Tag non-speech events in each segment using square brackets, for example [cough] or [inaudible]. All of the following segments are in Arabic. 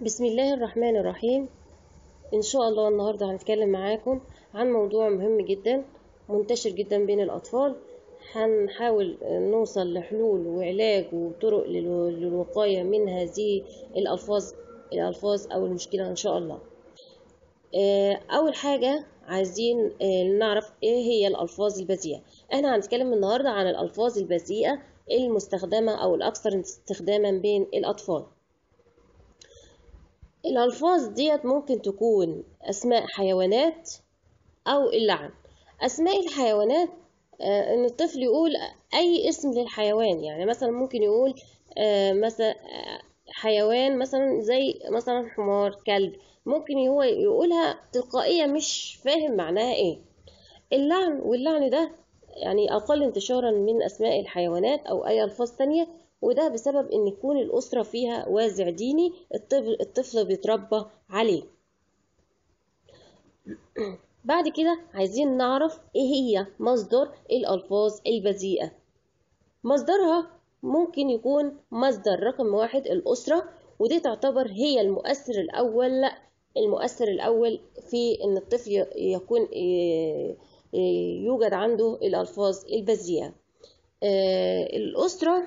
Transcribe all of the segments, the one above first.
بسم الله الرحمن الرحيم. إن شاء الله النهاردة هنتكلم معاكم عن موضوع مهم جدا منتشر جدا بين الأطفال. هنحاول نوصل لحلول وعلاج وطرق للو- للوقاية من هذه الألفاظ الألفاظ أو المشكلة إن شاء الله. آه، أول حاجة عايزين آه، نعرف إيه هي الألفاظ البذيئة. إحنا هنتكلم النهاردة عن الألفاظ البذيئة المستخدمة أو الأكثر استخداما بين الأطفال. الألفاظ ديت ممكن تكون أسماء حيوانات أو اللعن. أسماء الحيوانات آه، إن الطفل يقول أي اسم للحيوان يعني مثلا ممكن يقول آه، مثلا آه، حيوان مثلا زي مثلا حمار كلب. ممكن هو يقولها تلقائية مش فاهم معناها إيه. اللعن واللعن ده يعني أقل انتشارا من أسماء الحيوانات أو أي ألفاظ تانية وده بسبب إن يكون الأسرة فيها وازع ديني الطفل, الطفل بيتربى عليه. [clears throat] بعد كده عايزين نعرف إيه هي مصدر الألفاظ البذيئة. مصدرها ممكن يكون مصدر رقم واحد الأسرة ودي تعتبر هي المؤثر الأول المؤثر الأول في إن الطفل يكون يوجد عنده الألفاظ البذيئة. آه، الأسرة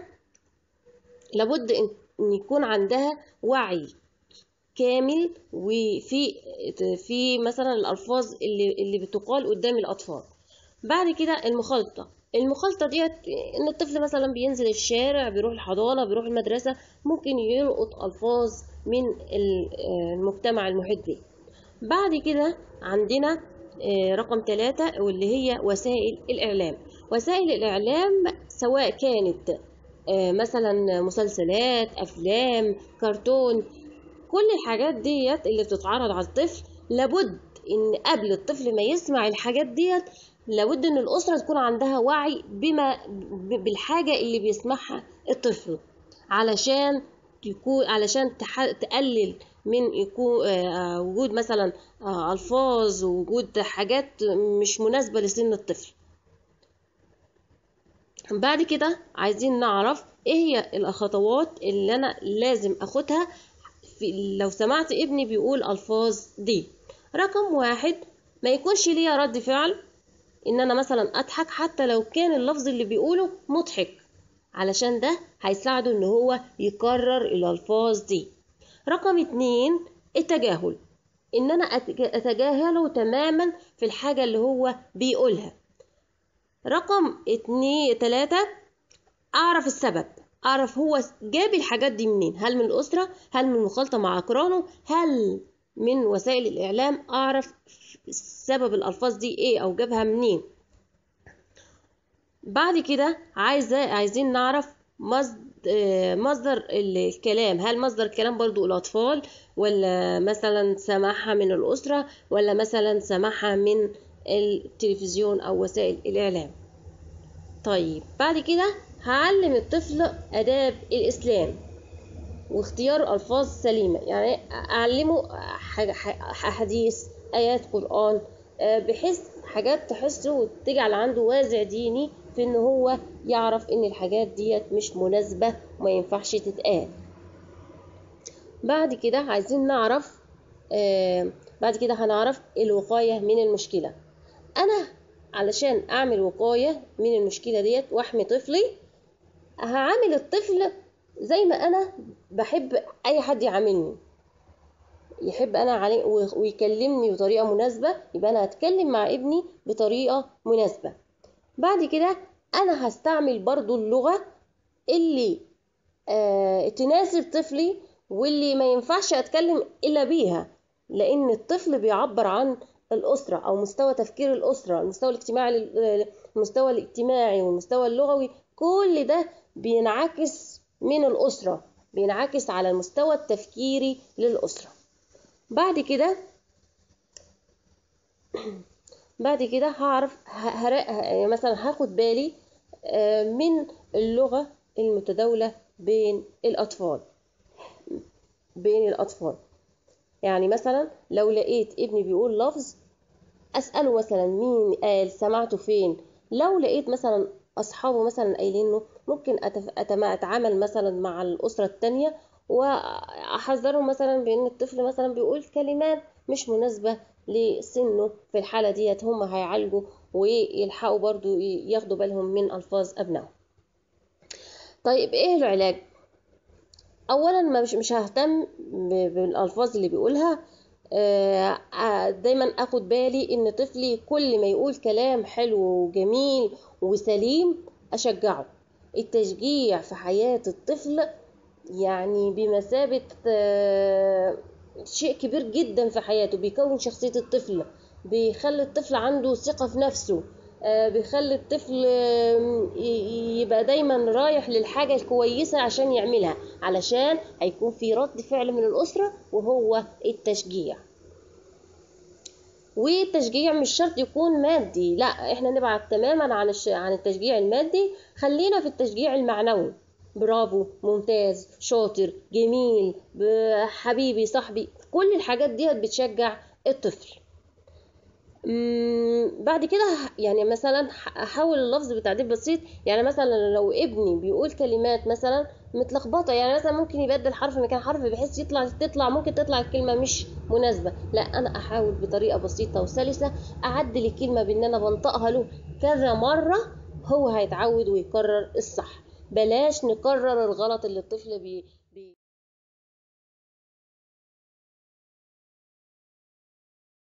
لابد إن يكون عندها وعي كامل وفي في مثلا الألفاظ اللي اللي بتقال قدام الأطفال. بعد كده المخالطة المخالطة ديت إن الطفل مثلا بينزل الشارع بيروح الحضانة بيروح المدرسة ممكن يلقط ألفاظ من المجتمع المحيط به بعد كده عندنا رقم ثلاثة واللي هي وسائل الإعلام. وسائل الإعلام سواء كانت مثلا مسلسلات أفلام كرتون كل الحاجات ديت اللي بتتعرض على الطفل لابد إن قبل الطفل ما يسمع الحاجات ديت لابد إن الأسرة تكون عندها وعي بما بالحاجة اللي بيسمعها الطفل علشان يكون علشان تقلل من يكون آه وجود مثلا آه ألفاظ ووجود حاجات مش مناسبة لسن الطفل. بعد كده عايزين نعرف إيه هي الخطوات اللي أنا لازم اخدها في لو سمعت ابني بيقول ألفاظ دي. رقم واحد ما يكونش ليا رد فعل إن أنا مثلا أضحك حتى لو كان اللفظ اللي بيقوله مضحك علشان ده هيساعده إن هو يكرر الألفاظ دي. رقم اتنين التجاهل إن أنا أتجاهله تماما في الحاجة اللي هو بيقولها. رقم اتنين تلاتة. أعرف السبب. أعرف هو جاب الحاجات دي منين. هل من الأسرة؟ هل من مخالطة مع اقرانه هل من وسائل الإعلام؟ أعرف سبب الألفاظ دي إيه أو جابها منين. بعد كده عايزة عايزين نعرف مصدر الكلام. هل مصدر الكلام برضو الأطفال؟ ولا مثلا سماعها من الأسرة؟ ولا مثلا سماعها من التلفزيون أو وسائل الإعلام؟ طيب بعد كده هعلم الطفل آداب الإسلام واختيار ألفاظ سليمة. يعني أعلمه حديث آيات قرآن بحيث حاجات تحسه وتجعل عنده وازع ديني في إن هو يعرف إن الحاجات ديت مش مناسبة وما ينفعش تتقال. بعد كده عايزين نعرف بعد كده هنعرف الوقاية من المشكلة. أنا علشان أعمل وقاية من المشكلة ديت وأحمي طفلي هعامل الطفل زي ما أنا بحب أي حد يعاملني. يحب أنا علي ويكلمني بطريقة مناسبة يبقى أنا هتكلم مع ابني بطريقة مناسبة. بعد كده أنا هستعمل برضو اللغة اللي آه تناسب طفلي واللي ما ينفعش أتكلم إلا بيها لأن الطفل بيعبر عن الأسرة أو مستوى تفكير الأسرة المستوى الاجتماعي المستوى الاجتماعي والمستوى اللغوي كل ده بينعكس من الأسرة بينعكس على المستوى التفكيري للأسرة. بعد كده [clears throat] بعد كده هعرف مثلا هاخد بالي من اللغة المتداولة بين الأطفال. بين الأطفال. يعني مثلا لو لقيت ابني بيقول لفظ أسأله مثلا مين قال سمعته فين؟ لو لقيت مثلا أصحابه مثلا قايلين له ممكن أتف... أتعامل مثلا مع الأسرة التانية وأحذره مثلا بإن الطفل مثلا بيقول كلمات مش مناسبة لسنه في الحالة ديت هم هيعالجوا ويلحقوا برضو ياخدوا بالهم من ألفاظ أبنائهم. طيب إيه العلاج؟ اولا مش مش ههتم بالألفاظ اللي بيقولها آه، دايما أخد بالي إن طفلي كل ما يقول كلام حلو وجميل وسليم أشجعه. التشجيع في حياة الطفل يعني بمثابة آه، شيء كبير جدا في حياته بيكون شخصية الطفل بيخلي الطفل عنده ثقة في نفسه آه، بيخلي الطفل يبقى دايما رايح للحاجة الكويسة عشان يعملها علشان هيكون في رد فعل من الأسرة وهو التشجيع. والتشجيع مش شرط يكون مادي لا إحنا نبعد تماما عن الش... عن التشجيع المادي. خلينا في التشجيع المعنوي. برافو ممتاز شاطر جميل حبيبي صاحبي. كل الحاجات دي بتشجع الطفل. بعد كده يعني مثلا احول اللفظ بتعديل بسيط. يعني مثلا لو ابني بيقول كلمات مثلا متلخبطة يعني مثلا ممكن يبدل حرف مكان حرف بحيث يطلع تطلع ممكن تطلع الكلمة مش مناسبة. لا أنا أحاول بطريقة بسيطة وسلسة اعدل الكلمة بإن أنا بنطقها له كذا مرة هو هيتعود ويكرر الصح. بلاش نكرر الغلط اللي الطفل بي